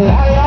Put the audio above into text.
Yeah.